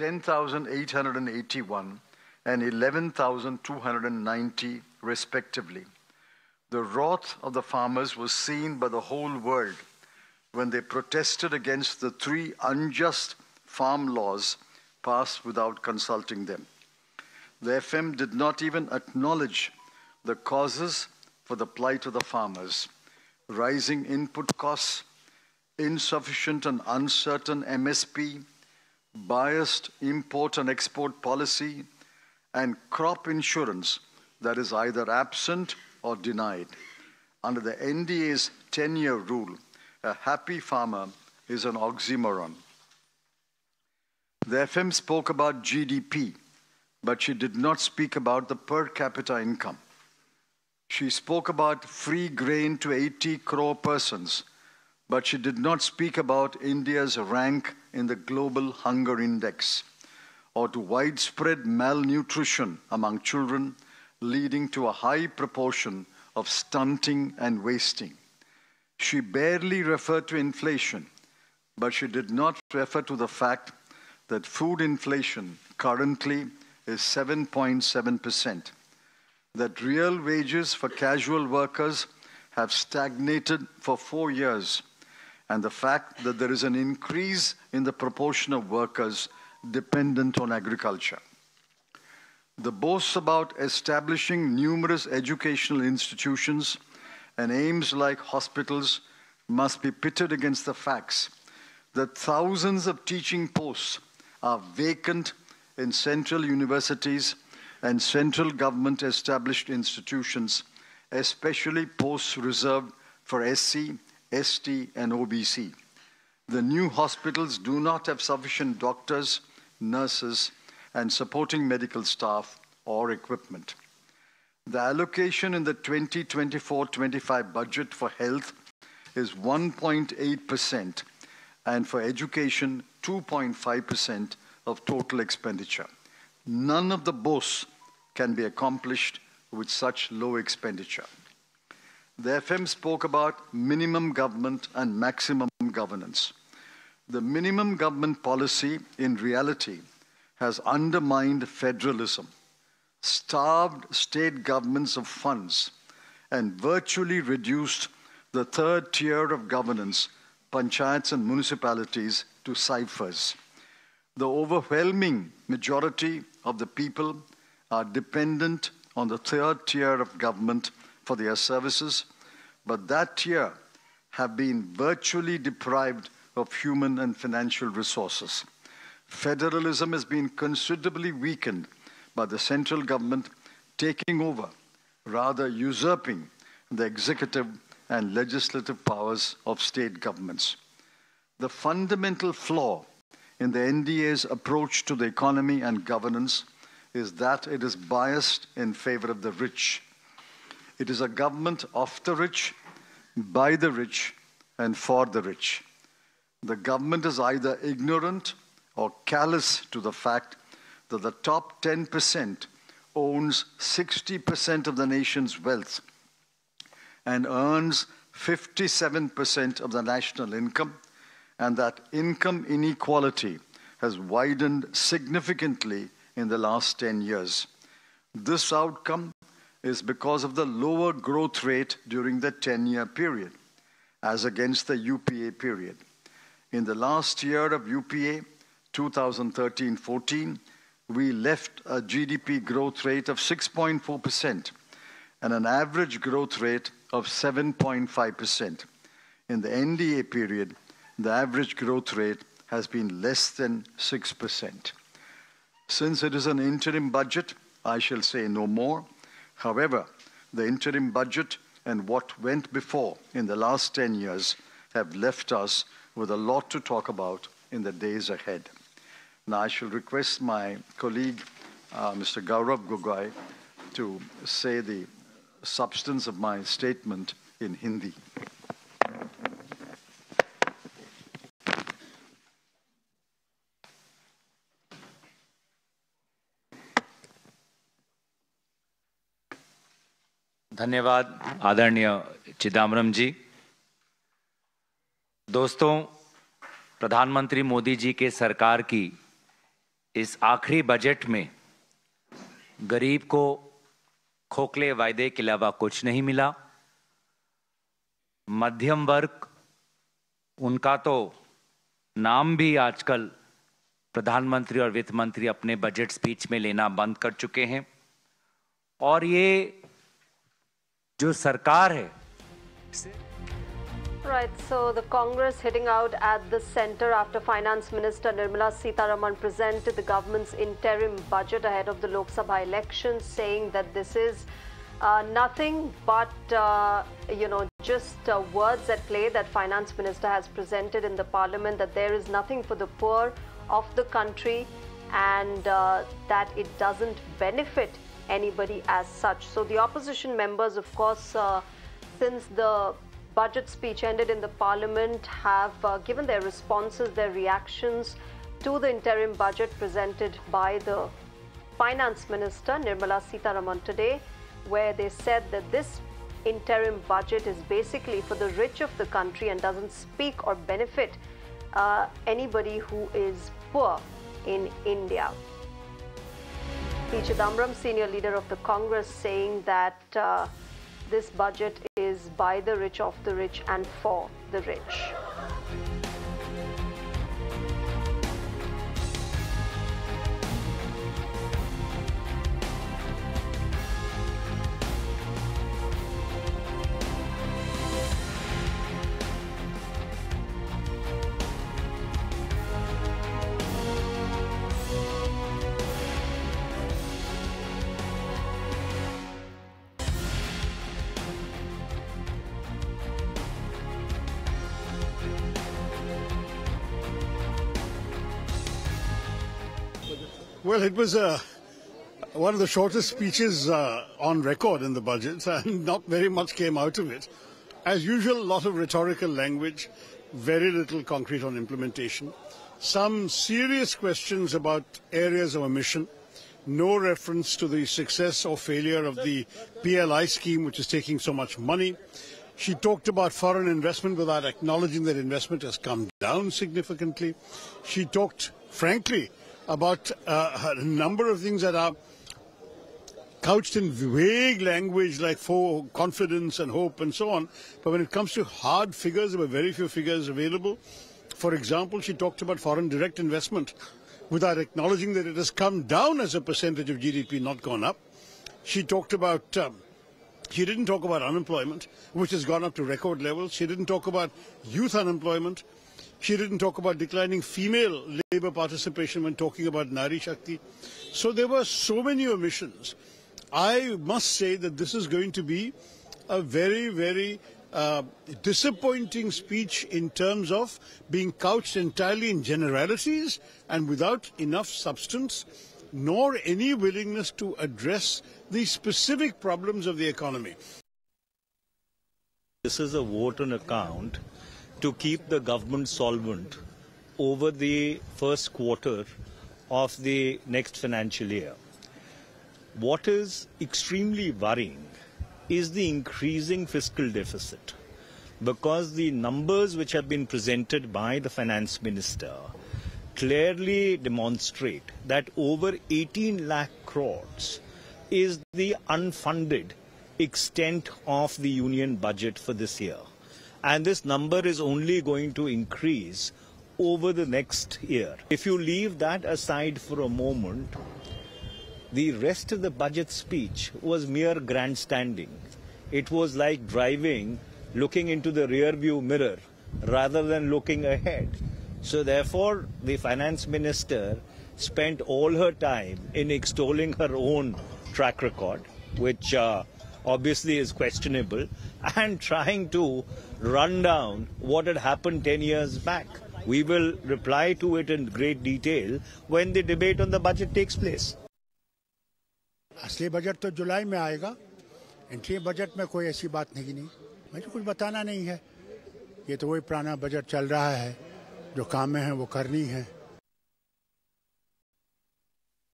10,881 and 11,290 respectively. The wrath of the farmers was seen by the whole world when they protested against the three unjust farm laws passed without consulting them. The FM did not even acknowledge the causes for the plight of the farmers rising input costs, insufficient and uncertain MSP, biased import and export policy, and crop insurance that is either absent or denied. Under the NDA's 10 year rule, a happy farmer is an oxymoron. The FM spoke about GDP, but she did not speak about the per capita income. She spoke about free grain to 80 crore persons, but she did not speak about India's rank in the global hunger index or to widespread malnutrition among children, leading to a high proportion of stunting and wasting. She barely referred to inflation, but she did not refer to the fact that food inflation currently is 7.7%, that real wages for casual workers have stagnated for four years, and the fact that there is an increase in the proportion of workers dependent on agriculture. The boasts about establishing numerous educational institutions and AIIMS like hospitals must be pitted against the facts that thousands of teaching posts are vacant in central universities and central government established institutions, especially posts reserved for SC, ST, and OBC. The new hospitals do not have sufficient doctors, nurses, and supporting medical staff or equipment. The allocation in the 2024-25 budget for health is 1.8% and for education 2.5% of total expenditure. None of the boasts can be accomplished with such low expenditure. The FM spoke about minimum government and maximum governance. The minimum government policy, in reality, has undermined federalism, starved state governments of funds, and virtually reduced the third tier of governance, panchayats and municipalities, to ciphers. The overwhelming majority of the people are dependent on the third tier of government for their services, but that year have been virtually deprived of human and financial resources. Federalism has been considerably weakened by the central government taking over, rather usurping the executive and legislative powers of state governments. The fundamental flaw in the NDA's approach to the economy and governance is that it is biased in favor of the rich. It is a government of the rich, by the rich, and for the rich. The government is either ignorant or callous to the fact that the top 10% owns 60% of the nation's wealth and earns 57% of the national income, and that income inequality has widened significantly in the last 10 years. This outcome is because of the lower growth rate during the 10 year period, as against the UPA period. In the last year of UPA, 2013 14, we left a GDP growth rate of 6.4% and an average growth rate of 7.5%. In the NDA period, the average growth rate has been less than 6%. Since it is an interim budget, I shall say no more. However, the interim budget and what went before in the last 10 years have left us with a lot to talk about in the days ahead. Now I shall request my colleague, uh, Mr. Gaurav Gogoi, to say the substance of my statement in Hindi. धन्यवाद, आदरणीय चिदम्बरम जी। दोस्तों, प्रधानमंत्री मोदी जी के सरकार की इस आखिरी budget में गरीब को खोखले वायदे के अलावा कुछ नहीं मिला। मध्यम वर्ग, उनका तो नाम भी आजकल प्रधानमंत्री और वित्त मंत्री अपने बजट स्पीच में लेना बंद कर चुके हैं। और ये जो सरकार है। Right, so the Congress heading out at the centre after Finance Minister Nirmala Sitharaman presented the government's interim budget ahead of the Lok Sabha elections, saying that this is uh, nothing but, uh, you know, just uh, words at play that Finance Minister has presented in the Parliament that there is nothing for the poor of the country and uh, that it doesn't benefit anybody as such. So the opposition members, of course, uh, since the budget speech ended in the parliament, have uh, given their responses, their reactions to the interim budget presented by the finance minister Nirmala Sitharaman today, where they said that this interim budget is basically for the rich of the country and doesn't speak or benefit uh, anybody who is poor in India. P. Chidambaram, senior leader of the Congress, saying that uh, this budget is by the rich, of the rich, and for the rich. Well, it was uh, one of the shortest speeches uh, on record in the budget, and not very much came out of it. As usual, a lot of rhetorical language, very little concrete on implementation. Some serious questions about areas of omission. No reference to the success or failure of the PLI scheme, which is taking so much money. She talked about foreign investment without acknowledging that investment has come down significantly. She talked, frankly, about uh, a number of things that are couched in vague language like for confidence and hope and so on. But when it comes to hard figures, there were very few figures available. For example, she talked about foreign direct investment without acknowledging that it has come down as a percentage of GDP, not gone up. She talked about. Um, she didn't talk about unemployment, which has gone up to record levels. She didn't talk about youth unemployment. She didn't talk about declining female labor participation when talking about Nari Shakti. So there were so many omissions. I must say that this is going to be a very, very uh, disappointing speech in terms of being couched entirely in generalities and without enough substance, nor any willingness to address the specific problems of the economy. This is a vote on account to keep the government solvent over the first quarter of the next financial year. What is extremely worrying is the increasing fiscal deficit because the numbers which have been presented by the finance minister clearly demonstrate that over 18 lakh crores is the unfunded extent of the union budget for this year. And this number is only going to increase over the next year. If you leave that aside for a moment, the rest of the budget speech was mere grandstanding. It was like driving, looking into the rear view mirror rather than looking ahead. So therefore, the finance minister spent all her time in extolling her own track record, which uh, obviously is questionable, and trying to run down what had happened 10 years back. We will reply to it in great detail when the debate on the budget takes place. असली budget तो जुलाई में आएगा entry budget में कोई ऐसी बात नहीं नहीं मुझे कुछ बताना नहीं है ये तो वही पुराना बजट चल रहा है जो काम में है वो करनी है